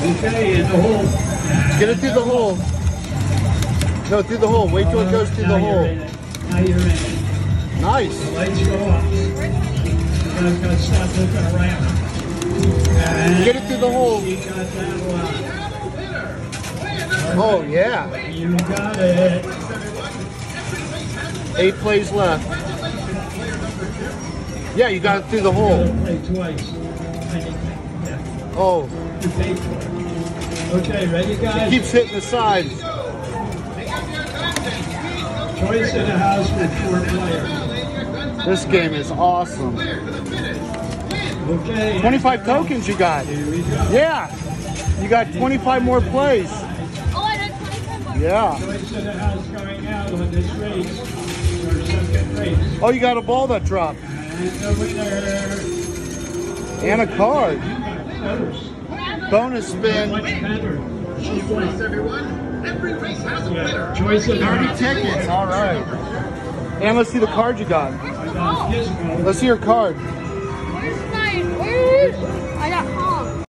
Okay, in the hole. Get it through the hole. No, through the hole. Wait till it uh, goes through Now the hole. Now you're in it. Nice. Lights go up. You guys gotta stop looking around. And Get it through the hole. You got that one. Oh, yeah. You got it. Eight plays left. Yeah, you got it through the hole. Play twice. Yeah, Oh, you paid for it. Okay, ready guys? He keeps hitting the sides. Choice in the house with four players. This game is awesome. Okay. 25 tokens you got. Here we go. Yeah. You got 25 more plays. Oh, I did 25 bucks. Yeah. Choice in the house going out on this race. Our second race. Oh, you got a ball that dropped. And the winner. And a card. First. Bonus spin. Much better. Everyone. Every race has a winner. Choice in 30 tickets. All right. And let's see the card you got. I got this one. Let's see your card.